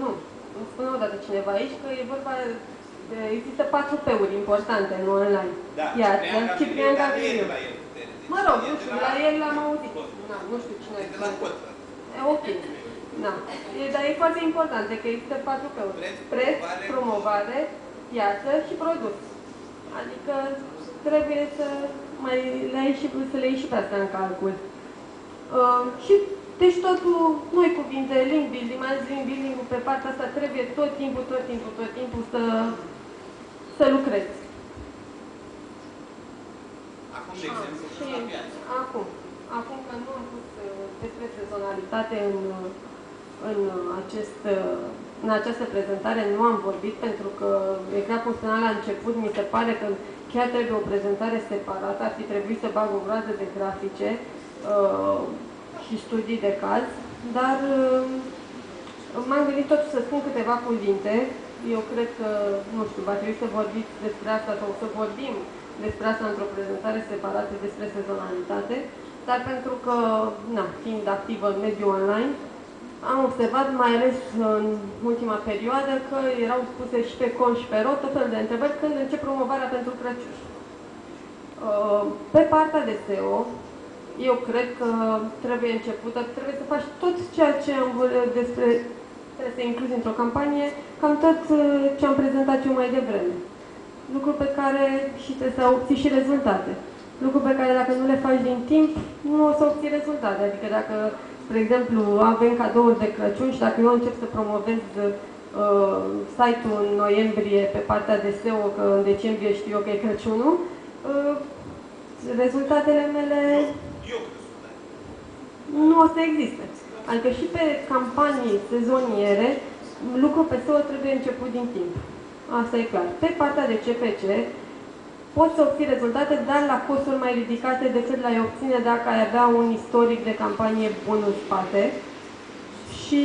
Nu, îmi spunea odată cineva aici că e vorba de, există patru P-uri importante în online. Da, Piață, Ciprian dar nu e Gavriliu. de la el. Deci Mă rog, e nu de știu, la- la el l-am auzit. Na, nu știu cine E de la cot. E ok. Da. E, dar e foarte important că există patru P-uri. Preț, Preț, promovare, promovare, piață și produs. Adică trebuie să mai le ai și, să le iei și pe asta în calcul. Uh, și deci totul, noi cuvinte, link building, mai ales link building pe partea asta trebuie tot timpul, tot timpul, tot timpul să, să lucrezi. Acum, de exemplu, Și la piață. acum, acum că nu am pus uh, despre sezonalitate în, uh, în, acest, uh, în această prezentare, nu am vorbit pentru că, exact cum spuneam la început, mi se pare că chiar trebuie o prezentare separată, ar fi trebuit să bag o groază de grafice uh, și studii de caz, dar uh, m-am gândit totuși să spun câteva cuvinte. Eu cred că, nu știu, va trebui să vorbiți despre asta sau să vorbim despre asta într-o prezentare separată despre sezonalitate, dar pentru că, na, fiind activă în mediul online, am observat, mai ales în ultima perioadă, că erau spuse și pe con și pe rot tot felul de întrebări când încep promovarea pentru Crăciun. Uh, Pe partea de SEO, eu cred că trebuie începută, trebuie să faci tot ceea ce am vorbit despre, trebuie să incluzi într-o campanie, cam tot uh, ce am prezentat eu mai devreme lucru pe care și trebuie să obții și rezultate. Lucru pe care dacă nu le faci din timp, nu o să obții rezultate. Adică dacă, spre exemplu, avem cadouri de Crăciun și dacă eu încep să promovez uh, site-ul în noiembrie pe partea de SEO, că în decembrie știu eu că e Crăciunul, uh, rezultatele mele Eu rezultate. nu o să existe. Adică și pe campanii sezoniere, lucrul pe SEO trebuie început din timp. Asta e clar. Pe partea de CPC, poți să obții rezultate, dar la costuri mai ridicate decât le-ai obține dacă ai avea un istoric de campanie bun în spate. Și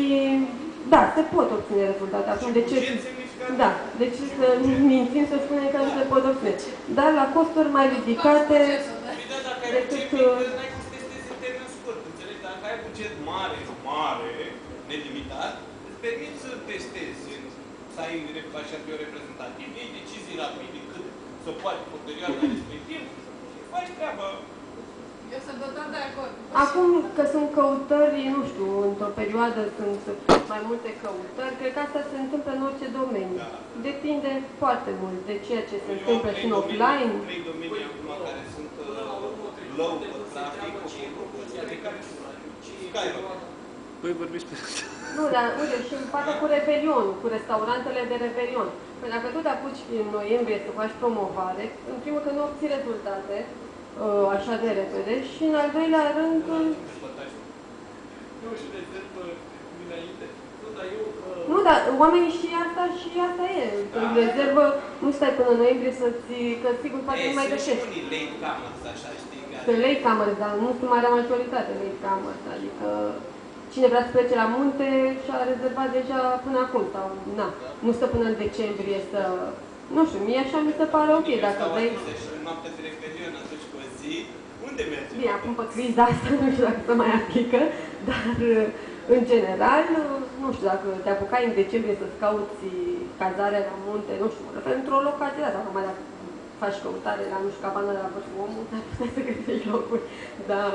da, se pot obține rezultate. Acum, de ce? Buget semnificativ. Da, deci să mințim să spunem că nu se pot obține. Dar la costuri mai ridicate, Păi da, dacă ai Decât, buget uh, mic, n-ai cum să testezi în termen scurt, înțelegi? Dacă ai buget mare, mare, nelimitat, îți permiți să testezi, în- să ai re- așa o reprezentativ, iei decizii rapide, cât să poate pe o perioadă respectivă, și faci treaba. Eu sunt total de acord. Acum că sunt căutări, nu știu, într-o perioadă sunt mai multe căutări, cred că asta se întâmplă în orice domeniu. Da. Depinde foarte mult de ceea ce se Eu am întâmplă trei și în domenii- offline. Trei domenii acum care sunt uh, low pe trafic, cu proporția de care skyrocket. Păi vorbiți pe Nu, dar uite, și în partea cu Revelion, cu restaurantele de Revelion. Păi dacă tu te apuci în noiembrie să faci promovare, în primul că nu obții rezultate, uh, așa de repede, și în al doilea rând, uh, Eu și rezervă dinainte. Nu, dar eu... uh, nu, dar oamenii și asta și asta e. Când rezervă, nu stai până în noiembrie să-ți, că sigur poate Ei, nu mai sunt și găsești. unii late comers, așa, știi, care... Sunt latecomers, dar nu sunt marea majoritate latecomers, adică cine vrea să plece la munte și-a rezervat deja până acum sau, na, nu stă până în decembrie să, nu știu, mie așa mi se pare ok, dacă Stau vrei. atâția și noaptea de Revelion, atunci cu o zi, unde mergi? Bine, acum pe criza asta nu știu dacă se mai aplică, dar în general, nu știu, dacă te apucai în decembrie să-ți cauți cazare la munte, nu știu, mă refer într-o locație de asta, acum dacă faci căutare la, nu știu, cabana de la vârful omului, ar putea să găsești locuri, dar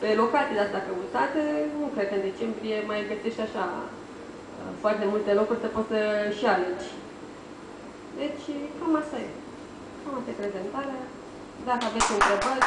pe locații de astea căutate, nu cred că în decembrie mai găsești așa uh, foarte multe locuri să poți să și alegi. Deci, cam asta e. Cam asta e prezentarea. Dacă aveți întrebări,